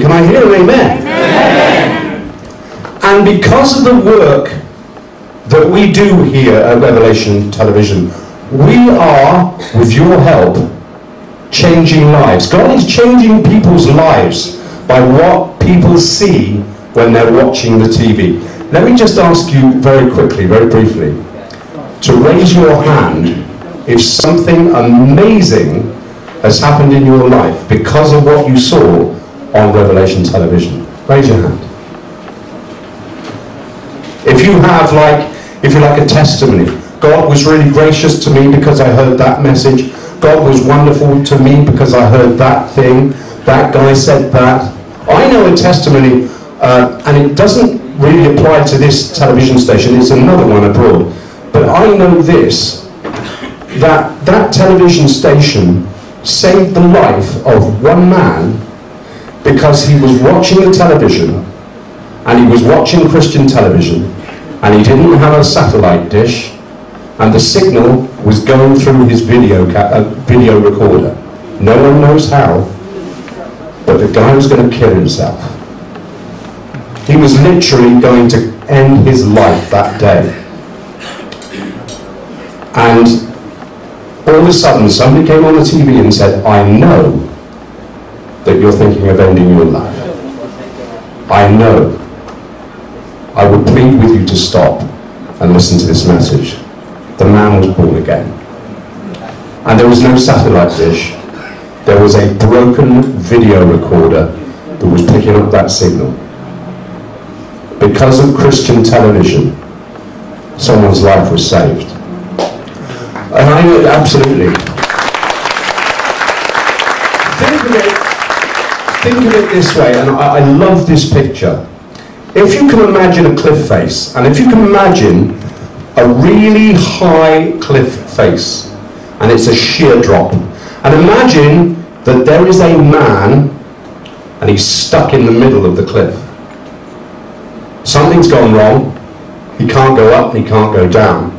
Can I hear an amen? amen? And because of the work that we do here at Revelation Television, we are, with your help, changing lives. God is changing people's lives by what people see when they're watching the TV. Let me just ask you very quickly, very briefly, to raise your hand if something amazing has happened in your life because of what you saw on Revelation Television. Raise your hand. If you have like, if you like a testimony, God was really gracious to me because I heard that message. God was wonderful to me because I heard that thing. That guy said that. I know a testimony, uh, and it doesn't really apply to this television station. It's another one abroad. But I know this, that that television station saved the life of one man because he was watching the television and he was watching Christian television and he didn't have a satellite dish and the signal was going through his video, uh, video recorder. No one knows how, but the guy was going to kill himself. He was literally going to end his life that day. And all of a sudden, somebody came on the TV and said, I know that you're thinking of ending your life. I know. I would plead with you to stop and listen to this message. The man was born again. And there was no satellite dish. There was a broken video recorder that was picking up that signal. Because of Christian television, someone's life was saved. And I absolutely. Think of think of it this way, and I, I love this picture. If you can imagine a cliff face, and if you can imagine a really high cliff face, and it's a sheer drop, and imagine that there is a man, and he's stuck in the middle of the cliff. Something's gone wrong. He can't go up, he can't go down.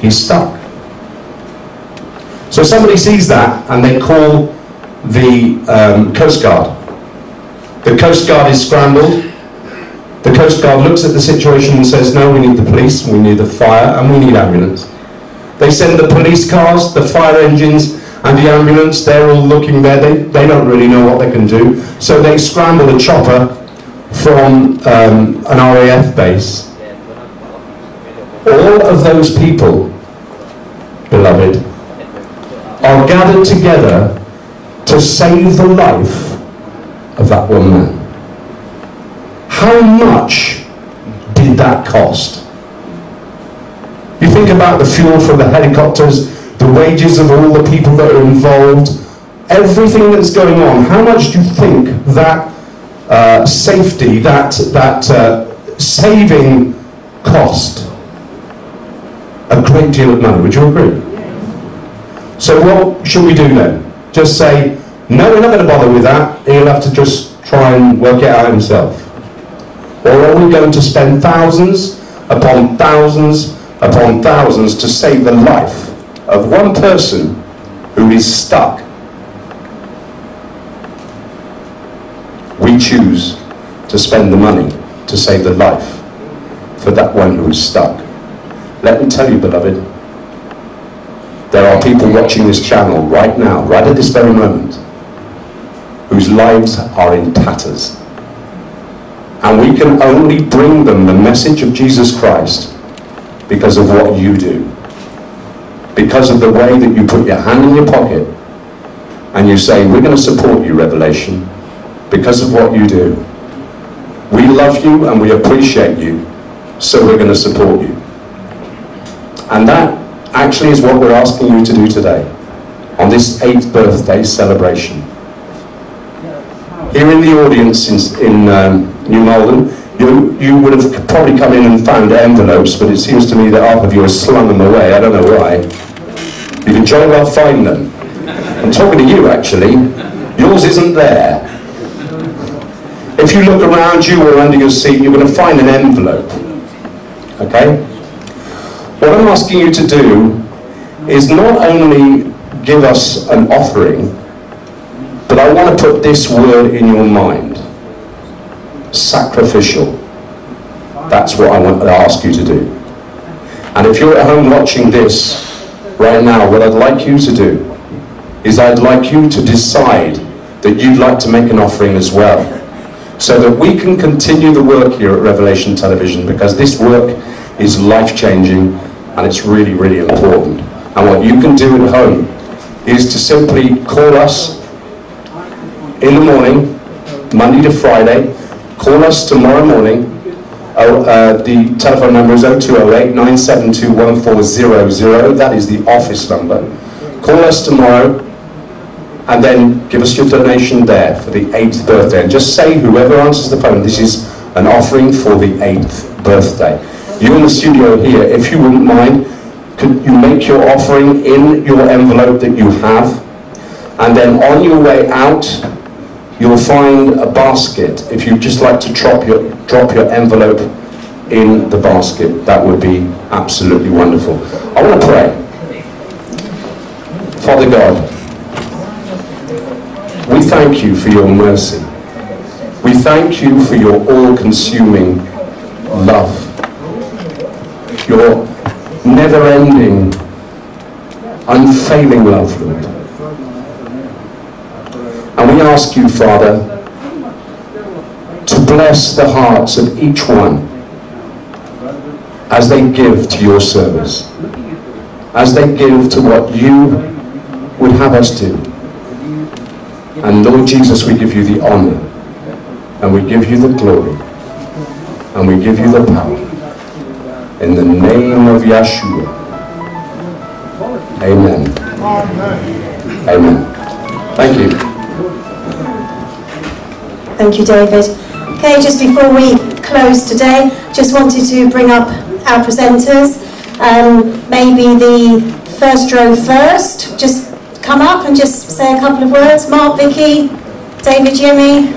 He's stuck. So somebody sees that and they call the um, Coast Guard. The Coast Guard is scrambled. The Coast Guard looks at the situation and says, no, we need the police, we need the fire, and we need ambulance. They send the police cars, the fire engines, and the ambulance. They're all looking there. They, they don't really know what they can do. So they scramble a chopper from um, an RAF base. All of those people, beloved, are gathered together to save the life of that one man. How much did that cost? You think about the fuel for the helicopters, the wages of all the people that are involved, everything that's going on. How much do you think that uh, safety, that, that uh, saving cost? A great deal of money, would you agree? So what should we do then? Just say, no, we're not going to bother with that. He'll have to just try and work it out himself. Or are we going to spend thousands upon thousands upon thousands to save the life of one person who is stuck? We choose to spend the money to save the life for that one who is stuck. Let me tell you, beloved, there are people watching this channel right now, right at this very moment, whose lives are in tatters. And we can only bring them the message of Jesus Christ because of what you do. Because of the way that you put your hand in your pocket and you say, we're going to support you, Revelation, because of what you do. We love you and we appreciate you, so we're going to support you. And that actually is what we're asking you to do today on this eighth birthday celebration. Here in the audience in, in um, New Malden, you, you would have probably come in and found envelopes, but it seems to me that half of you have slung them away. I don't know why. You can jolly well find them. I'm talking to you, actually. Yours isn't there. If you look around you or under your seat, you're going to find an envelope. Okay? What I'm asking you to do is not only give us an offering, But I want to put this word in your mind sacrificial. That's what I want to ask you to do. And if you're at home watching this right now, what I'd like you to do is I'd like you to decide that you'd like to make an offering as well. So that we can continue the work here at Revelation Television because this work is life changing and it's really, really important. And what you can do at home is to simply call us in the morning, Monday to Friday. Call us tomorrow morning. Oh, uh, the telephone number is 0208 972 1400. That is the office number. Call us tomorrow and then give us your donation there for the 8th birthday. And just say, whoever answers the phone, this is an offering for the 8th birthday. You in the studio here, if you wouldn't mind, could you make your offering in your envelope that you have? And then on your way out, you'll find a basket. If you'd just like to drop your, drop your envelope in the basket, that would be absolutely wonderful. I want to pray. Father God, we thank you for your mercy. We thank you for your all-consuming love. Your never-ending, unfailing love, Lord. And we ask you, Father, to bless the hearts of each one as they give to your service, as they give to what you would have us do. And Lord Jesus, we give you the honor, and we give you the glory, and we give you the power. In the name of Yeshua. Amen. Amen. Thank you. Thank you, David. Okay, just before we close today, just wanted to bring up our presenters. Um, maybe the first row first. Just come up and just say a couple of words. Mark, Vicky, David, Jimmy.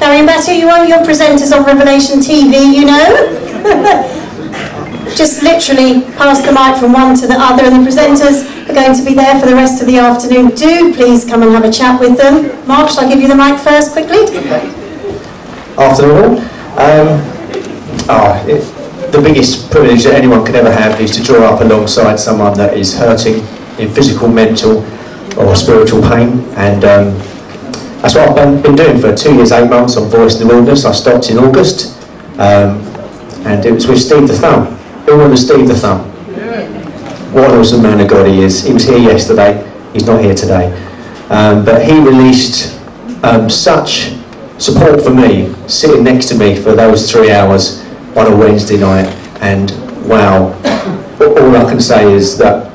Marion Batty, you are your presenters on Revelation TV, you know. just literally pass the mic from one to the other, and the presenters are going to be there for the rest of the afternoon. Do please come and have a chat with them. Mark, shall I give you the mic first quickly? Afternoon all. Um, oh, the biggest privilege that anyone could ever have is to draw up alongside someone that is hurting in physical, mental or spiritual pain and um, that's what I've been doing for two years, eight months on Voice in the Wilderness. I stopped in August um, and it was with Steve the Thumb. Who Steve the Thumb? What an awesome man of God he is. He was here yesterday, he's not here today. Um, but he released um, such support for me, sitting next to me for those three hours on a Wednesday night. And wow, all I can say is that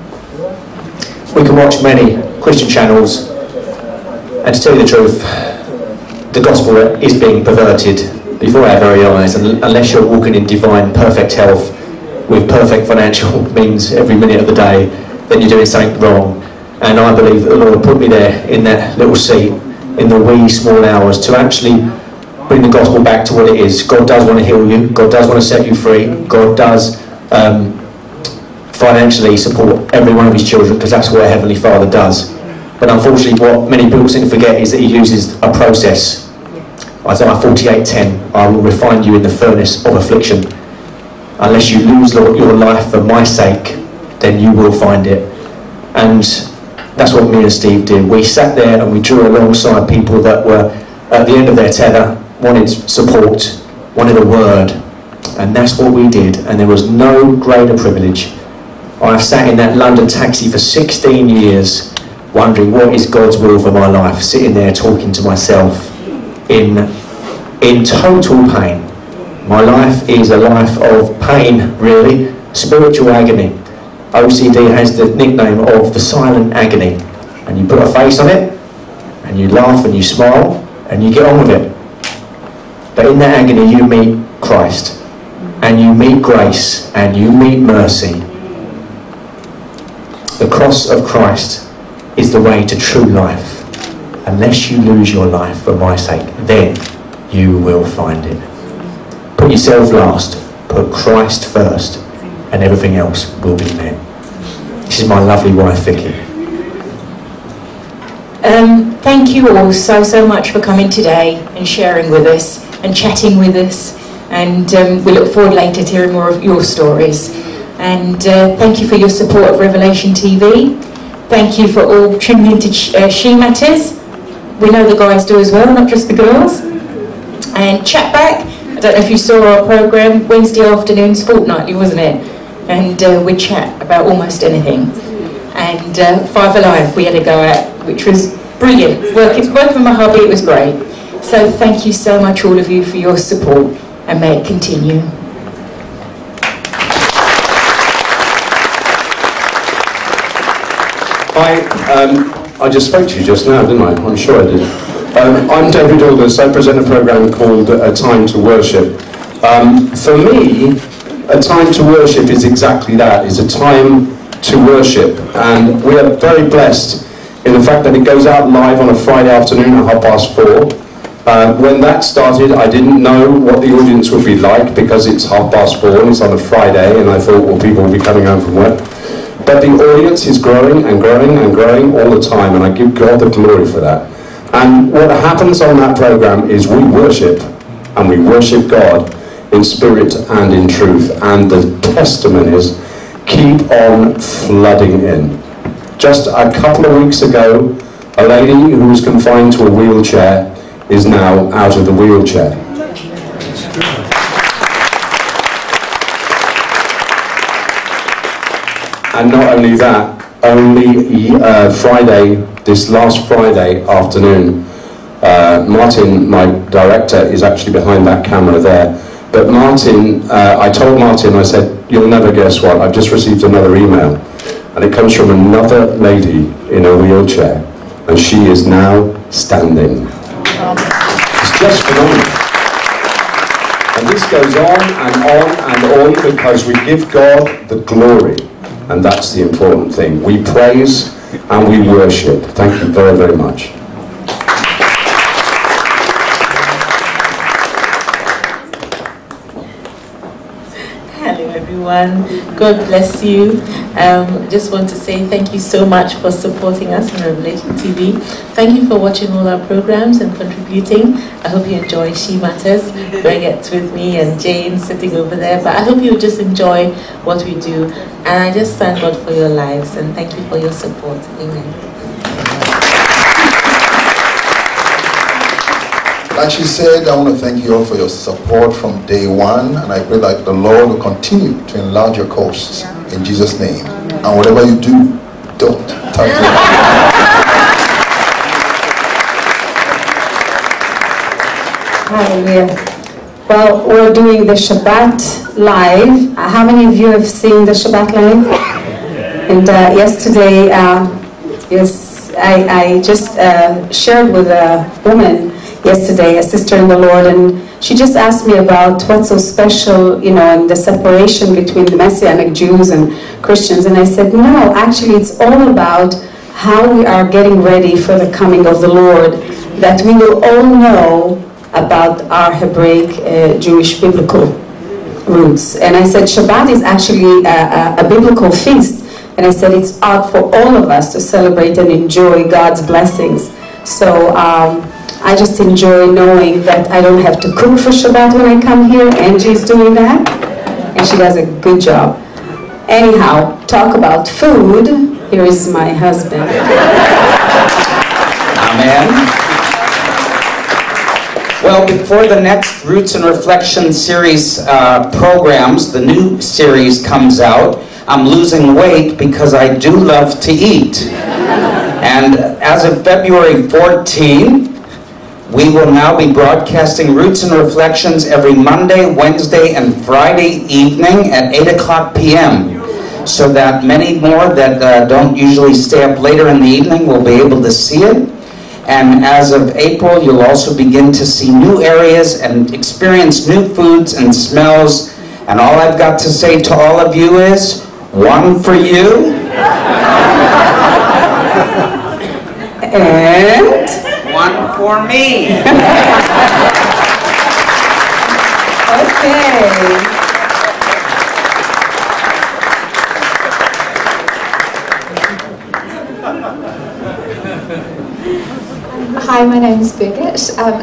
we can watch many Christian channels, and to tell you the truth, the gospel is being perverted before our very eyes, and unless you're walking in divine, perfect health with perfect financial means every minute of the day, then you're doing something wrong. And I believe that the Lord put me there in that little seat in the wee small hours to actually bring the gospel back to what it is. God does want to heal you. God does want to set you free. God does um, financially support every one of his children because that's what a Heavenly Father does. But unfortunately, what many people seem to forget is that he uses a process. Isaiah 48:10, I will refine you in the furnace of affliction. Unless you lose your life for my sake, then you will find it. And that's what me and Steve did. We sat there and we drew alongside people that were at the end of their tether, wanted support, wanted a word. And that's what we did. And there was no greater privilege. I've sat in that London taxi for 16 years wondering what is God's will for my life, sitting there talking to myself in, in total pain. My life is a life of pain, really, spiritual agony. OCD has the nickname of the silent agony. And you put a face on it, and you laugh and you smile, and you get on with it. But in that agony, you meet Christ, and you meet grace, and you meet mercy. The cross of Christ is the way to true life. Unless you lose your life for my sake, then you will find it. Put yourself last, put Christ first, and everything else will be met. This is my lovely wife, Vicky. Um, thank you all so, so much for coming today and sharing with us and chatting with us. And um, we look forward later to hearing more of your stories. And uh, thank you for your support of Revelation TV. Thank you for all tuning into uh, She Matters. We know the guys do as well, not just the girls. And chat back. I don't know if you saw our program Wednesday afternoons, fortnightly, wasn't it? And uh, we chat about almost anything. And uh, Five Alive, we had a go at, which was brilliant. Working, working with my hobby, it was great. So thank you so much, all of you, for your support and may it continue. Hi, um, I just spoke to you just now, didn't I? I'm sure I did. Um, I'm David Aldous. I present a program called A Time to Worship. Um, for me, a time to worship is exactly that. It's a time to worship, and we are very blessed in the fact that it goes out live on a Friday afternoon at half past four. Uh, when that started, I didn't know what the audience would be like because it's half past four and it's on a Friday, and I thought, well, people will be coming home from work. But the audience is growing and growing and growing all the time, and I give God the glory for that. And what happens on that program is we worship, and we worship God in spirit and in truth, and the testimonies keep on flooding in. Just a couple of weeks ago, a lady who was confined to a wheelchair is now out of the wheelchair. And not only that, only uh, Friday, this last Friday afternoon, uh, Martin, my director, is actually behind that camera there. But Martin, uh, I told Martin, I said, you'll never guess what, I've just received another email. And it comes from another lady in a wheelchair. And she is now standing. It's just phenomenal. And this goes on and on and on because we give God the glory. And that's the important thing. We praise and we worship. Thank you very, very much. Hello everyone, God bless you. Um, just want to say thank you so much for supporting us on Revelation TV. Thank you for watching all our programs and contributing. I hope you enjoy She Matters. Birgit's with me and Jane sitting over there. But I hope you just enjoy what we do. And I just thank God for your lives and thank you for your support. Amen. Like she said, I want to thank you all for your support from day one, and I pray that the Lord will continue to enlarge your coasts in Jesus' name. And whatever you do, don't it. Hallelujah. Well, we're doing the Shabbat live. How many of you have seen the Shabbat live? And uh, yesterday, uh, yes, I, I just uh, shared with a woman yesterday, a sister in the Lord, and she just asked me about what's so special, you know, in the separation between the Messianic Jews and Christians. And I said, no, actually, it's all about how we are getting ready for the coming of the Lord, that we will all know about our Hebraic uh, Jewish biblical roots. And I said, Shabbat is actually a, a, a biblical feast. And I said, it's out for all of us to celebrate and enjoy God's blessings. So, um, I just enjoy knowing that I don't have to cook for Shabbat when I come here. Angie's doing that, and she does a good job. Anyhow, talk about food. Here is my husband. Amen. Well, before the next Roots and Reflection series uh, programs, the new series comes out, I'm losing weight because I do love to eat. And as of February 14, we will now be broadcasting Roots and Reflections every Monday, Wednesday, and Friday evening at 8 o'clock p.m. So that many more that uh, don't usually stay up later in the evening will be able to see it. And as of April, you'll also begin to see new areas and experience new foods and smells. And all I've got to say to all of you is, one for you. and for me. okay. Hi, my name is Birgit. Um,